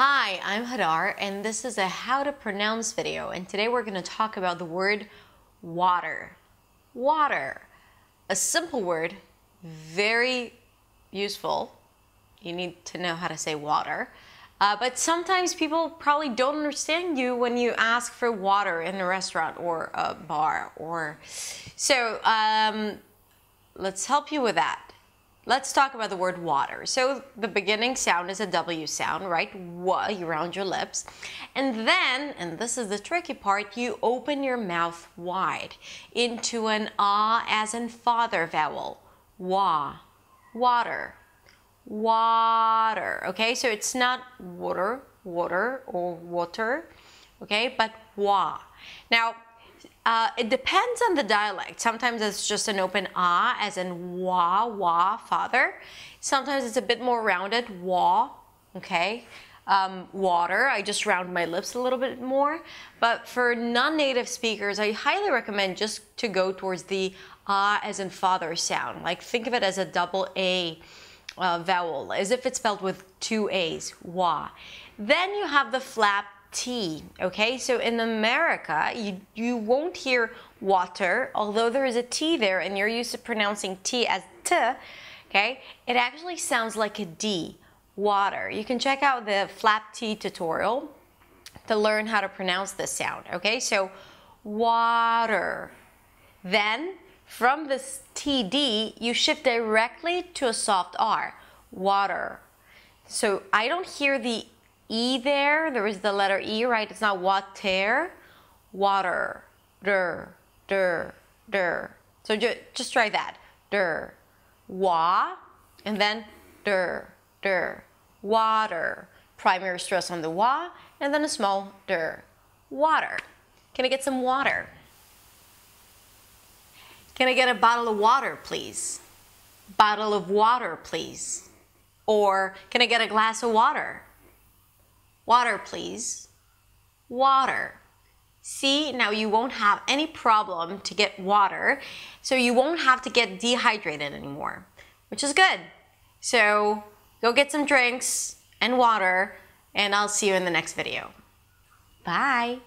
Hi, I'm Hadar, and this is a how to pronounce video. And today we're going to talk about the word water. Water. A simple word, very useful. You need to know how to say water. Uh, but sometimes people probably don't understand you when you ask for water in a restaurant or a bar or so um, let's help you with that Let's talk about the word water. So the beginning sound is a W sound, right? Wa, you round your lips. And then, and this is the tricky part, you open your mouth wide into an ah as in father vowel. Wa, water, water. Okay, so it's not water, water, or water, okay, but wa. Now, uh, it depends on the dialect. Sometimes it's just an open ah, as in wa, wa, father. Sometimes it's a bit more rounded, wa, okay? Um, water, I just round my lips a little bit more. But for non-native speakers, I highly recommend just to go towards the ah as in father sound. Like think of it as a double A uh, vowel, as if it's spelled with two A's, wa. Then you have the flap T. Okay, so in America, you, you won't hear water, although there is a T there and you're used to pronouncing T as T. Okay, it actually sounds like a D, water. You can check out the flap T tutorial to learn how to pronounce this sound. Okay, so water. Then from this TD, you shift directly to a soft R, water. So I don't hear the E there. There is the letter E, right? It's not water. Water. Der. Der. Der. So ju just try that. Der. Wa. And then der. Der. Water. Primary stress on the wa. And then a small der. Water. Can I get some water? Can I get a bottle of water, please? Bottle of water, please. Or can I get a glass of water? Water, please. Water. See, now you won't have any problem to get water, so you won't have to get dehydrated anymore, which is good. So go get some drinks and water, and I'll see you in the next video. Bye.